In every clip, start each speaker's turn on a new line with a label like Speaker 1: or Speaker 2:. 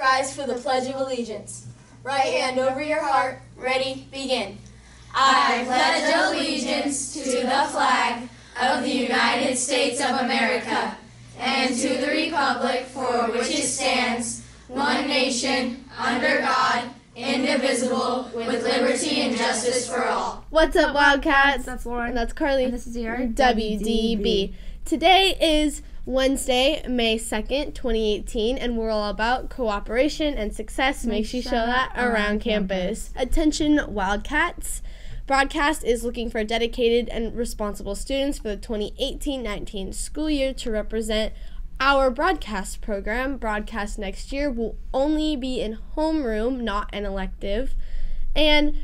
Speaker 1: Rise for the Pledge of Allegiance. Right hand over your heart. Ready, begin. I pledge allegiance to the flag of the United States of America and to the republic for which it stands, one nation, under God, indivisible, with liberty and justice for all.
Speaker 2: What's up, Wildcats?
Speaker 3: That's Lauren.
Speaker 2: And that's Carly.
Speaker 3: And this is your
Speaker 2: WDB. Today is Wednesday, May 2nd, 2018, and we're all about cooperation and success. Make sure you show that around campus. Attention, Wildcats. Broadcast is looking for dedicated and responsible students for the 2018 19 school year to represent our broadcast program. Broadcast next year will only be in homeroom, not an elective. And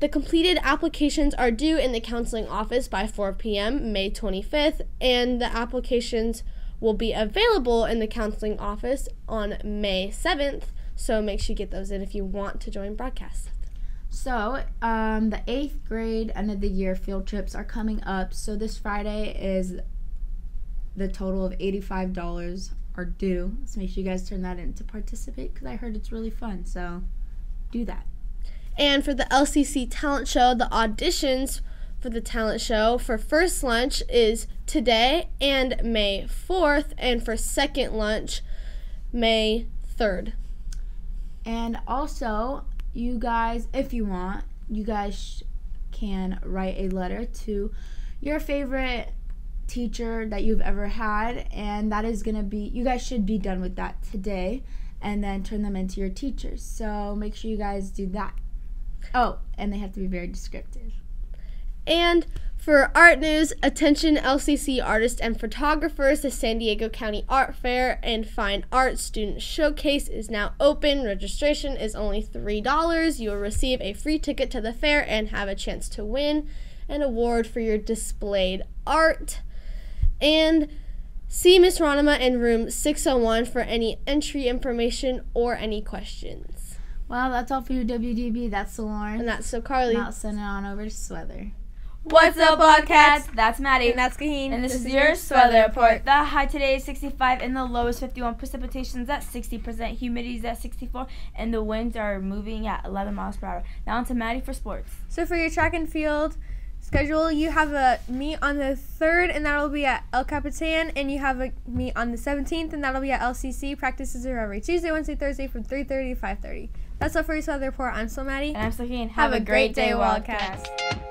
Speaker 2: the completed applications are due in the counseling office by 4 p.m. May 25th, and the applications will be available in the counseling office on May 7th. So make sure you get those in if you want to join broadcast.
Speaker 3: So, um, the eighth grade end of the year field trips are coming up. So, this Friday is the total of $85 are due. So, make sure you guys turn that in to participate because I heard it's really fun. So, do that.
Speaker 2: And for the LCC talent show, the auditions for the talent show for first lunch is today and May 4th, and for second lunch, May 3rd.
Speaker 3: And also, you guys, if you want, you guys can write a letter to your favorite teacher that you've ever had, and that is going to be, you guys should be done with that today, and then turn them into your teachers. So make sure you guys do that. Oh, and they have to be very descriptive.
Speaker 2: And for art news, attention LCC artists and photographers, the San Diego County Art Fair and Fine Arts Student Showcase is now open. Registration is only $3. You will receive a free ticket to the fair and have a chance to win an award for your displayed art. And see Miss Ronima in room 601 for any entry information or any questions.
Speaker 3: Well, that's all for you, WDB. That's Lauren.
Speaker 2: And that's so Carly.
Speaker 3: Now send it on over to Sweather.
Speaker 4: What's up, Wildcats? That's Maddie.
Speaker 2: And that's Kaheen.
Speaker 4: And this, is your weather report. The high today is 65 and the low is 51. Precipitation's at 60%, humidity's at 64, and the winds are moving at 11 miles per hour. Now on to Maddie for sports.
Speaker 5: So for your track and field schedule, you have a meet on the 3rd, and that'll be at El Capitan, and you have a meet on the 17th, and that'll be at LCC. Practices are every Tuesday, Wednesday, Thursday from 3.30 to 5.30. That's all for your weather report. I'm still Maddie.
Speaker 4: And I'm Soheen.
Speaker 5: Have, a great, day, Wildcats.
Speaker 4: Wildcats.